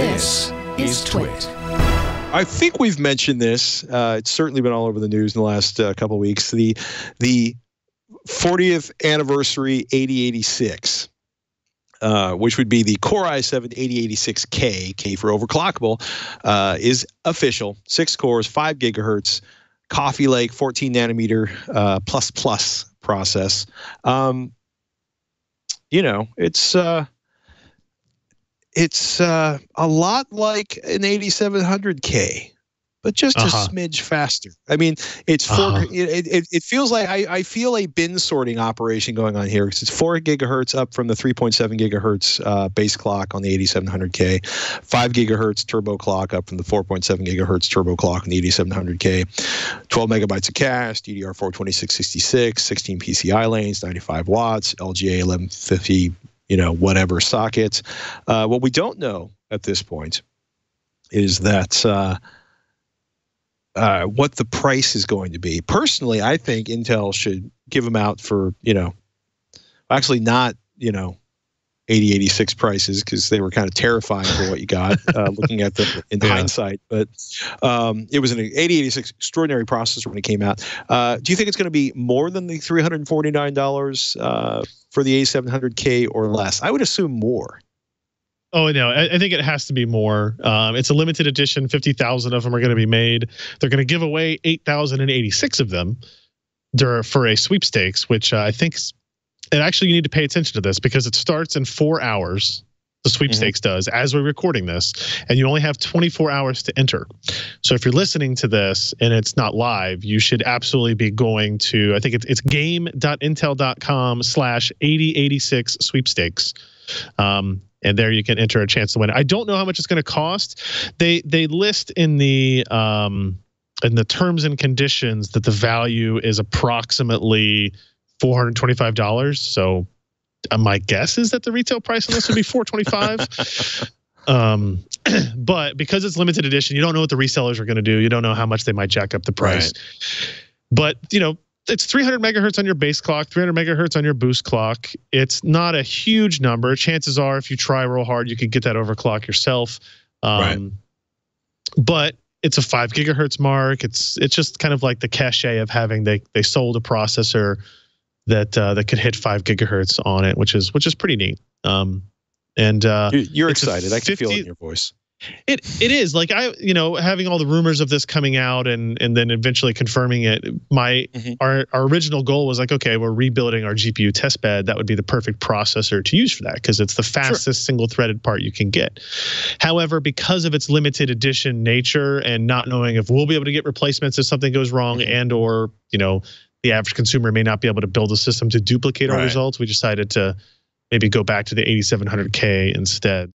This is Twit. I think we've mentioned this. Uh, it's certainly been all over the news in the last uh, couple weeks. The the 40th anniversary 8086, uh, which would be the Core i7 8086K, K for overclockable, uh, is official. Six cores, five gigahertz, Coffee Lake 14 nanometer uh, plus plus process. Um, you know, it's uh, it's uh, a lot like an 8700K, but just uh-huh. a smidge faster. I mean, it's 4 uh-huh. it, it, it, feels like I, I feel a bin sorting operation going on here because it's four gigahertz up from the 3.7 gigahertz uh, base clock on the 8700K, five gigahertz turbo clock up from the 4.7 gigahertz turbo clock on the 8700K, 12 megabytes of cache, DDR4 2666, 16 PCI lanes, 95 watts, LGA 1150 you know, whatever sockets. Uh, what we don't know at this point is that uh, uh, what the price is going to be. Personally, I think Intel should give them out for, you know, actually not, you know, 8086 prices because they were kind of terrifying for what you got uh, looking at them in yeah. hindsight. But um, it was an 8086 extraordinary processor when it came out. Uh, do you think it's going to be more than the $349 uh, for the 8700K or less? I would assume more. Oh no, I, I, think it has to be more. Um, it's a limited edition. Fifty thousand of them are going to be made. They're going to give away eight thousand and eighty-six of them for a sweepstakes, which uh, I think and actually you need to pay attention to this because it starts in four hours the sweepstakes mm-hmm. does as we're recording this and you only have 24 hours to enter. So if you're listening to this and it's not live you should absolutely be going to i think it's, it's game.intel.com slash 8086 sweepstakes um, and there you can enter a chance to win. I don't know how much it's going to cost. They they list in the um, in the terms and conditions that the value is approximately $425. So uh, my guess is that the retail price on this would be 425. um, but because it's limited edition, you don't know what the resellers are going to do. You don't know how much they might jack up the price. Right. But you know, it's 300 megahertz on your base clock, 300 megahertz on your boost clock. It's not a huge number. Chances are, if you try real hard, you could get that overclock yourself. Um, right. But it's a five gigahertz mark. It's it's just kind of like the cachet of having they they sold a processor that uh, that could hit five gigahertz on it, which is which is pretty neat. Um, and uh, you're excited. 50, I can feel it in your voice. It it is like I you know having all the rumors of this coming out and and then eventually confirming it. My mm-hmm. our our original goal was like okay we're rebuilding our GPU test bed that would be the perfect processor to use for that because it's the fastest sure. single threaded part you can get. However, because of its limited edition nature and not knowing if we'll be able to get replacements if something goes wrong mm-hmm. and or you know the average consumer may not be able to build a system to duplicate right. our results. We decided to maybe go back to the 8700K instead.